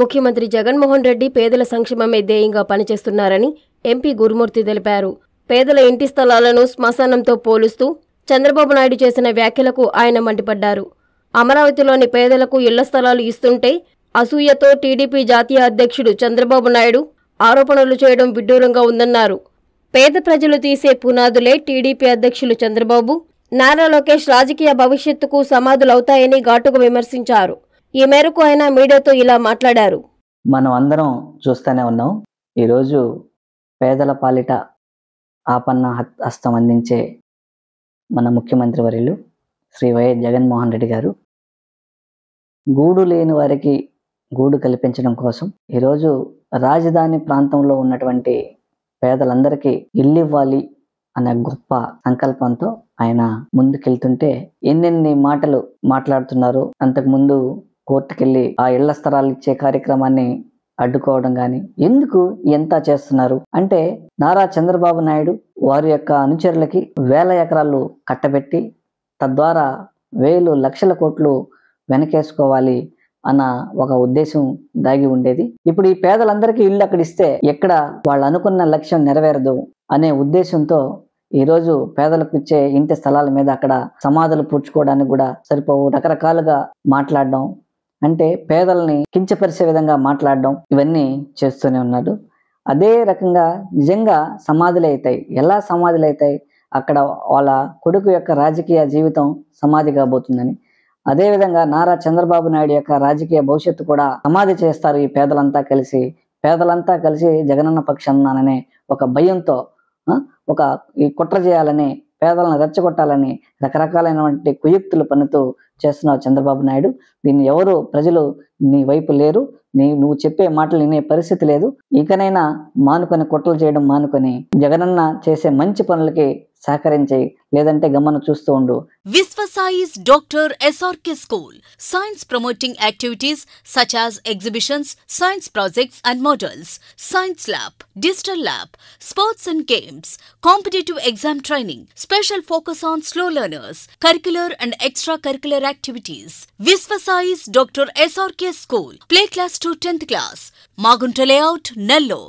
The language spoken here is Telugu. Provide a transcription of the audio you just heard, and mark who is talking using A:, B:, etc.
A: ముఖ్యమంత్రి జగన్మోహన్ రెడ్డి పేదల సంక్షేమమే ధ్యేయంగా పనిచేస్తున్నారని ఎంపీ గురుమూర్తి తెలిపారు. పేదల ఇంటి స్థలాలను శ్మశానంతో పోలుస్తూ చంద్రబాబు నాయుడు చేసిన వ్యాఖ్యలకు ఆయన మండిపడ్డారు. అమరావతిలోని పేదలకు ఇళ్ళ స్థలాలు ఇస్తుంటే అసూయతో టీడీపీ జాతీయ అధ్యక్షుడు చంద్రబాబు నాయుడు ఆరోపణలు చేయడం విడ్డూరంగా ఉందన్నారు. పేద ప్రజలు తీసే పునాదులే టీడీపీ అధ్యక్షులు చంద్రబాబు నారా లోకేష్ రాజకీయ భవిష్యత్తుకు సమాధులవుతాయని ఘాటుగా విమర్శించారు. ఈ మేరకు ఆయన మీడియాతో ఇలా మాట్లాడారు.
B: మనం అందరం చూస్తూనే ఉన్నాం. ఈరోజు పేదల పాలిట ఆపన్న హస్తం అందించే మన ముఖ్యమంత్రి వర్యులు శ్రీ వైఎస్ జగన్మోహన్ రెడ్డి గారు. గూడు లేని వారికి గూడు కల్పించడం కోసం ఈరోజు రాజధాని ప్రాంతంలో ఉన్నటువంటి పేదలందరికీ ఇల్లు ఇవ్వాలి అనే గొప్ప సంకల్పంతో ఆయన ముందుకెళ్తుంటే ఎన్నెన్ని మాటలు మాట్లాడుతున్నారు. అంతకుముందు కోర్టుకెళ్ళి ఆ ఇళ్ళ స్థలాలు ఇచ్చే కార్యక్రమాన్ని అడ్డుకోవడం కానీ ఎందుకు ఎంత చేస్తున్నారు? అంటే నారా చంద్రబాబు నాయుడు వారి యొక్క అనుచరులకి వేల ఎకరాలు కట్టబెట్టి తద్వారా వేలు లక్షల కోట్లు వెనకేసుకోవాలి అన్న ఒక ఉద్దేశం దాగి ఉండేది. ఇప్పుడు ఈ పేదలందరికీ ఇల్లు అక్కడ ఇస్తే ఎక్కడ వాళ్ళు అనుకున్న లక్ష్యం నెరవేరదు అనే ఉద్దేశంతో ఈరోజు పేదలకు ఇచ్చే ఇంటి స్థలాల మీద అక్కడ సమాధులు పూడ్చుకోవడానికి కూడా సరిపోవు. రకరకాలుగా మాట్లాడడం అంటే పేదల్ని కించపరిచే విధంగా మాట్లాడడం ఇవన్నీ చేస్తూనే ఉన్నాడు. అదే రకంగా నిజంగా సమాధులు అవుతాయి. ఎలా సమాధులు అవుతాయి? అక్కడ వాళ్ళ కొడుకు యొక్క రాజకీయ జీవితం సమాధి కాబోతుందని. అదేవిధంగా నారా చంద్రబాబు నాయుడు యొక్క రాజకీయ భవిష్యత్తు కూడా సమాధి చేస్తారు ఈ పేదలంతా కలిసి. పేదలంతా కలిసి జగనన్న పక్షాననే ఒక భయంతో ఆ, ఒక ఈ కుట్ర చేయాలని పేదలను రెచ్చగొట్టాలని రకరకాలైనటువంటి కుయుక్తులు పన్నుతూ చేస్తున్నావు చంద్రబాబు నాయుడు. దీన్ని ఎవరు ప్రజలు నీ వైపు లేరు. నీ నువ్వు చెప్పే మాటలు వినే పరిస్థితి లేదు. ఇకనైనా మానుకొని కుట్రలు చేయడం మానుకొని జగనన్న చేసే మంచి పనులకి సహకరించి లేదంటే గమ్మను చూస్తూ ఉండు.
C: Visvasai's doctor SRK school. Science promoting activities such as exhibitions science projects and models. Science lab digital lab sports and games. Competitive exam training special focus on slow learners curricular and extra curricular activities. Visvasize Dr. SRK School. Play class to 10th class. Magunta layout, Nellore.